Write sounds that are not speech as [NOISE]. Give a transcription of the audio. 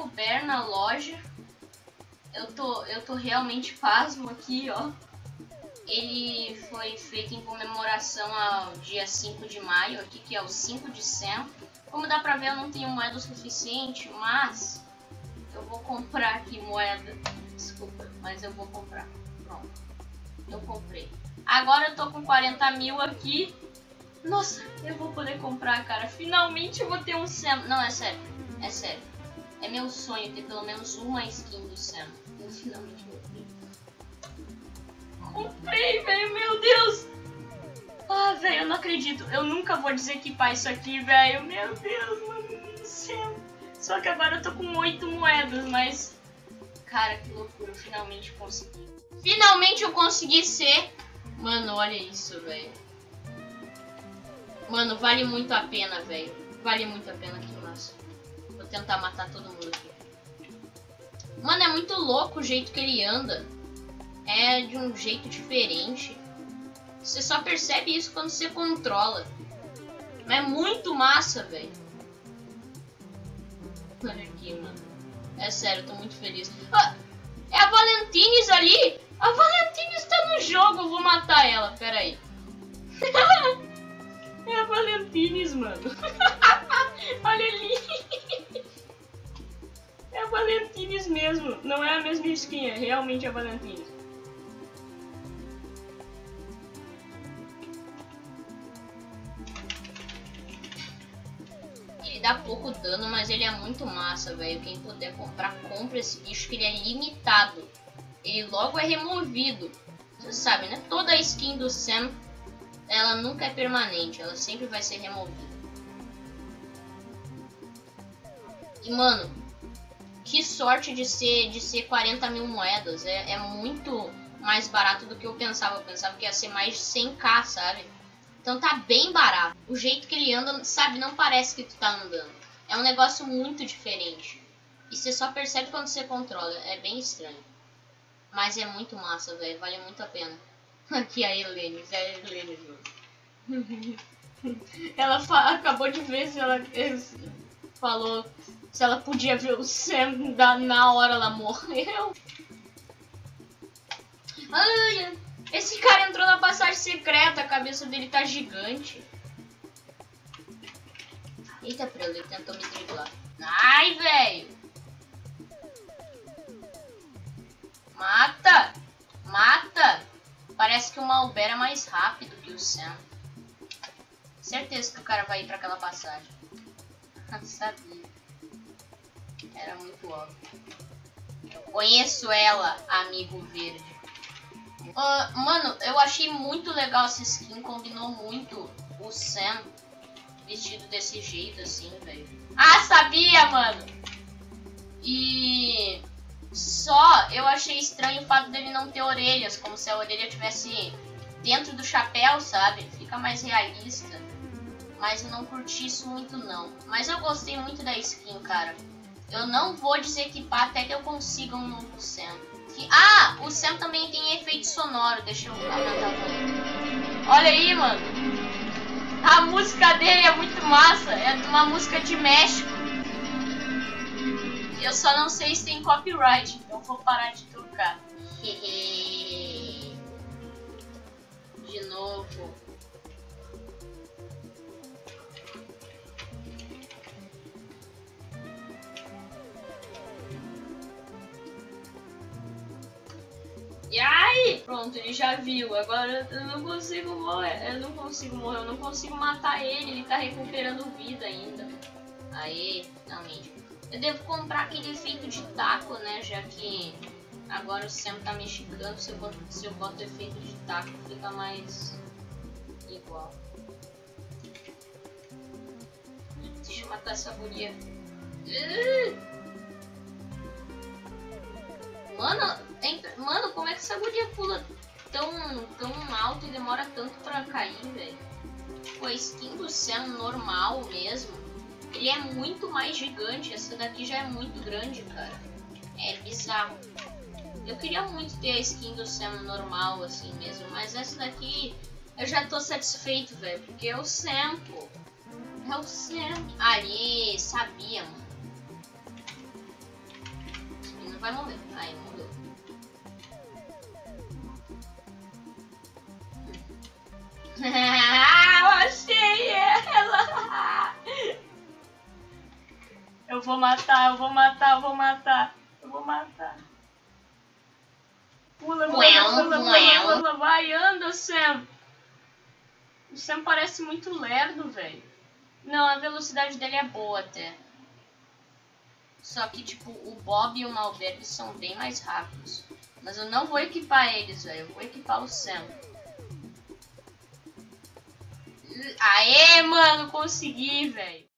novo Bear na loja. Eu tô, eu tô realmente pasmo aqui, ó. Ele foi feito em comemoração ao dia 5 de maio, aqui que é o 5 de Sam. Como dá pra ver, eu não tenho moeda o suficiente, mas eu vou comprar aqui moeda. Desculpa, mas eu vou comprar. Pronto. Eu comprei. Agora eu tô com 40 mil aqui. Nossa, eu vou poder comprar, cara. Finalmente eu vou ter um Sam. Não, é sério. É sério. É meu sonho ter pelo menos uma skin do Sam. Eu finalmente ter. Comprei, velho. Meu Deus. Ah, velho, eu não acredito. Eu nunca vou desequipar isso aqui, velho. Meu Deus, mano do céu. Só que agora eu tô com oito moedas, mas... Cara, que loucura. Eu finalmente consegui. Finalmente eu consegui ser... Mano, olha isso, velho. Mano, vale muito a pena, velho. Vale muito a pena que massa. Tentar matar todo mundo aqui. Mano, é muito louco o jeito que ele anda. É de um jeito diferente. Você só percebe isso quando você controla. Mas é muito massa, velho. Olha aqui, mano. É sério, eu tô muito feliz. Ah, é a Valentines ali! A Valentines tá no jogo, eu vou matar ela, pera aí. [LAUGHS] é a Valentines, mano. [LAUGHS] Olha ali. Valentines mesmo. Não é a mesma skin, é realmente a Valentines. Ele dá pouco dano, mas ele é muito massa, velho. Quem puder comprar, compra esse bicho que ele é limitado. Ele logo é removido. Você sabe, né? Toda a skin do Sam, ela nunca é permanente. Ela sempre vai ser removida. E, mano, que sorte de ser, de ser 40 mil moedas. É, é muito mais barato do que eu pensava. Eu pensava que ia ser mais 100k, sabe? Então tá bem barato. O jeito que ele anda, sabe, não parece que tu tá andando. É um negócio muito diferente. E você só percebe quando você controla. É bem estranho. Mas é muito massa, velho. Vale muito a pena. [LAUGHS] Aqui a Helene. É a Helene, [LAUGHS] Ela acabou de ver se ela falou se ela podia ver o Sam na hora ela morreu. Ai, esse cara entrou na passagem secreta, a cabeça dele tá gigante. Eita, prelo, ele tentou me driblar. Ai, velho. Mata! Mata! Parece que o Malbera é mais rápido que o Sam. Certeza que o cara vai ir pra aquela passagem. [LAUGHS] Sabia. Era muito óbvio. Eu conheço ela, amigo verde. Uh, mano, eu achei muito legal essa skin. Combinou muito o Sam vestido desse jeito, assim, velho. Ah, sabia, mano! E... Só eu achei estranho o fato dele não ter orelhas, como se a orelha tivesse dentro do chapéu, sabe? Fica mais realista. Mas eu não curti isso muito não. Mas eu gostei muito da skin, cara. Eu não vou desequipar até que eu consiga um novo Sam. Ah, o Sam também tem efeito sonoro. Deixa eu aumentar o. Olha aí, mano. A música dele é muito massa. É uma música de México. Eu só não sei se tem copyright, então vou parar de tocar. [LAUGHS] de novo. Aí, pronto, ele já viu. Agora eu não consigo morrer. Eu não consigo morrer, eu não consigo matar ele. Ele tá recuperando vida ainda. Aí, finalmente. Eu devo comprar aquele efeito de taco, né? Já que agora o Sam tá mexicano. Se eu boto, se eu boto efeito de taco, fica mais igual. Deixa eu matar essa guria. Mano, Mano, como é que essa guria pula tão, tão alto e demora tanto pra cair, velho? Tipo, a skin do Sam normal mesmo, ele é muito mais gigante. Essa daqui já é muito grande, cara. É bizarro. Eu queria muito ter a skin do Sam normal, assim mesmo, mas essa daqui eu já tô satisfeito, velho, porque é o Sam, pô. É o Sam. Ali, sabia, mano. vai morrer. Aí, morreu. Eu vou matar, eu vou matar, eu vou matar. Eu vou matar. Pula, pula, pula, pula, pula, vai, anda, Sam. O Sam parece muito lerdo, velho. Não, a velocidade dele é boa até. Só que, tipo, o Bob e o Malverde são bem mais rápidos. Mas eu não vou equipar eles, velho. Eu vou equipar o Sam. Aê, mano, consegui, velho.